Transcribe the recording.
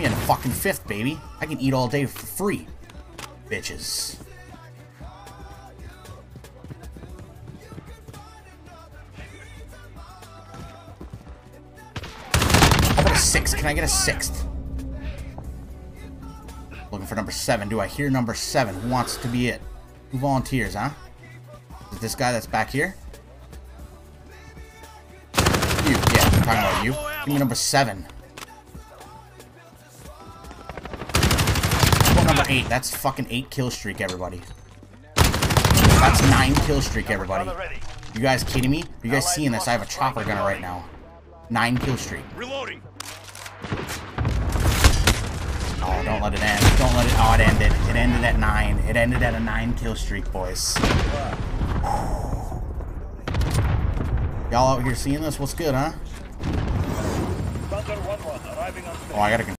Me in the fucking fifth, baby. I can eat all day for free. Bitches. How about a six? Can I get a sixth? Looking for number seven. Do I hear number seven? Who wants to be it? Who volunteers, huh? Is this guy that's back here? You, yeah, I'm talking about you. Give me number seven. Eight? That's fucking eight kill streak, everybody. That's nine kill streak, everybody. You guys kidding me? You guys seeing this? I have a chopper gunner right now. Nine kill streak. Reloading. Oh, don't let it end. Don't let it. Oh, it ended. It ended at nine. It ended at a nine kill streak, boys. Y'all out here seeing this? What's good, huh? Thunder 1-1 arriving on Oh, I gotta.